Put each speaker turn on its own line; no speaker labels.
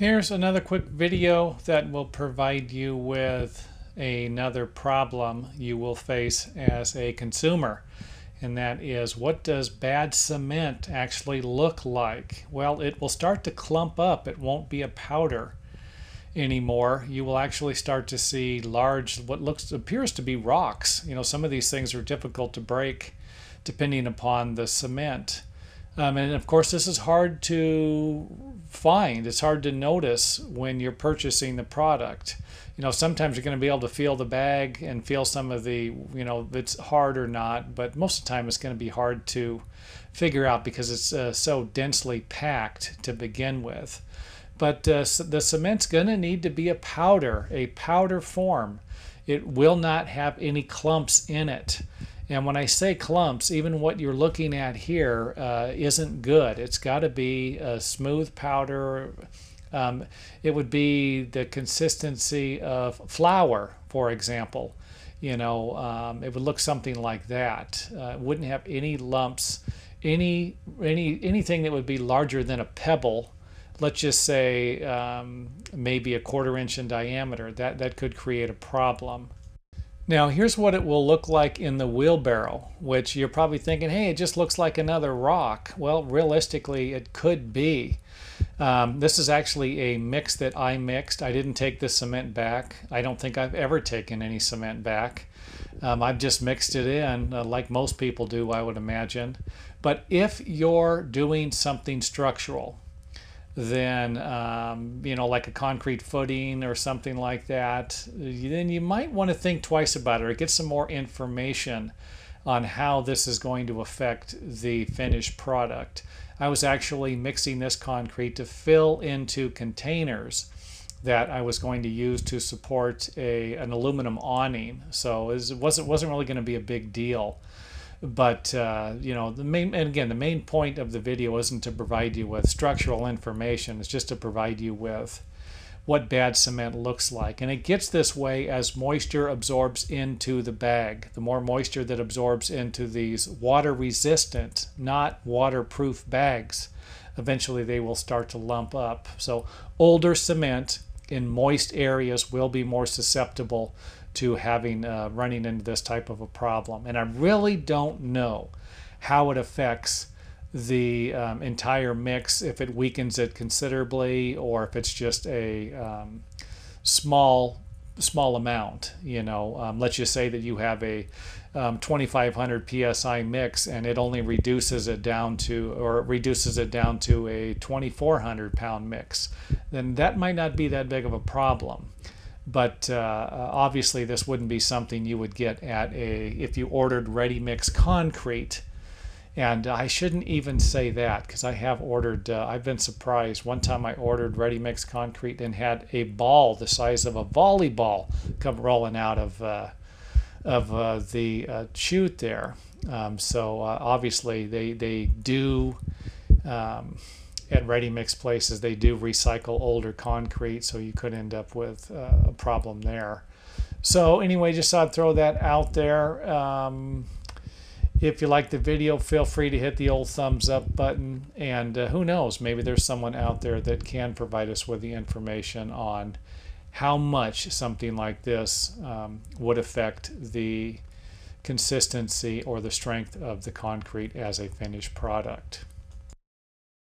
Here's another quick video that will provide you with another problem you will face as a consumer. And that is, what does bad cement actually look like? Well, it will start to clump up. It won't be a powder anymore. You will actually start to see large, what looks appears to be rocks. You know, some of these things are difficult to break depending upon the cement. Um, and of course, this is hard to find. It's hard to notice when you're purchasing the product. You know, sometimes you're going to be able to feel the bag and feel some of the, you know, if it's hard or not, but most of the time it's going to be hard to figure out because it's uh, so densely packed to begin with. But uh, the cement's going to need to be a powder, a powder form. It will not have any clumps in it. And when I say clumps, even what you're looking at here uh, not good. It's got to be a smooth powder. Um, it would be the consistency of flour, for example. You know, um, it would look something like that. Uh, it wouldn't have any lumps, any any anything that would be larger than a pebble. Let's just say um, maybe a quarter inch in diameter. That that could create a problem. Now here's what it will look like in the wheelbarrow, which you're probably thinking, hey, it just looks like another rock. Well, realistically, it could be. Um, this is actually a mix that I mixed. I didn't take the cement back. I don't think I've ever taken any cement back. Um, I've just mixed it in uh, like most people do, I would imagine. But if you're doing something structural, than um, you know like a concrete footing or something like that then you might want to think twice about it or get some more information on how this is going to affect the finished product. I was actually mixing this concrete to fill into containers that I was going to use to support a an aluminum awning. So it wasn't wasn't really going to be a big deal but uh, you know the main and again the main point of the video isn't to provide you with structural information. It's just to provide you with what bad cement looks like. And it gets this way as moisture absorbs into the bag. The more moisture that absorbs into these water resistant not waterproof bags eventually they will start to lump up. So older cement in moist areas will be more susceptible to having uh, running into this type of a problem. And I really don't know how it affects the um, entire mix, if it weakens it considerably or if it's just a um, small small amount. You know, um, let's just say that you have a um, 2500 psi mix and it only reduces it down to or reduces it down to a 2400 pound mix then that might not be that big of a problem but uh, uh, obviously this wouldn't be something you would get at a if you ordered ready mix concrete. And I shouldn't even say that because I have ordered uh, I've been surprised. One time I ordered ready mix concrete and had a ball the size of a volleyball come rolling out of uh, of uh, the uh, chute there. Um, so obviously they they do um, at ready mix places they do recycle older concrete so you could end up with uh, a problem there so anyway just thought I'd throw that out there um, if you like the video feel free to hit the old thumbs up button and uh, who knows maybe there's someone out there that can provide us with the information on how much something like this um, would affect the consistency or the strength of the concrete as a finished product.